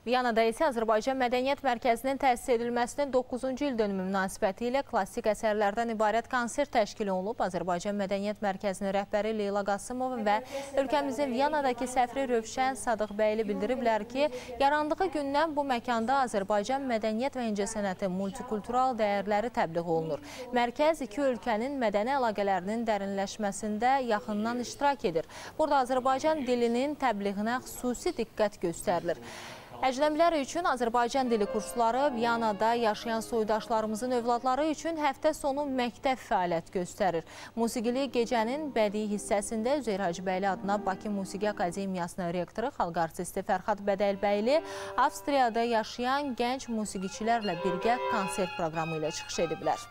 Viyanada isə Azərbaycan Mədəniyyət Mərkəzinin təsis edilməsinin 9-cu il dönümü münasibəti ilə klassik əsərlərdən ibarət konsert təşkil olunub. Azərbaycan Mədəniyyət Mərkəzinin rəhbəri Leyla Qasımov və ölkəmizin Viyanadakı səfri Rövşən Sadıqbəyli bildiriblər ki, yarandığı gündən bu məkanda Azərbaycan mədəniyyət və incəsənəti multikultural dəyərləri təbliğ olunur. Mərkəz iki ölkənin mədəni əlaqələrinin dərinləşməsində yaxından iştirak edir. Burada Azərbaycan dilinin təbliğinə xüsusi diqqət göstərilir. Əcnəmilər üçün Azərbaycan dili kursları, Viyanada yaşayan soydaşlarımızın övladları üçün həftə sonu məktəb fəaliyyət göstərir. Musiqili gecənin bədii hissəsində Üzeyr Hacıbəyli adına Bakı Musiqi Akademiyasının rektoru, xalq artisti Fərxad Bədəlbəyli Avstriyada yaşayan gənc musiqiçilərlə birgə konsert proqramı ilə çıxış ediblər.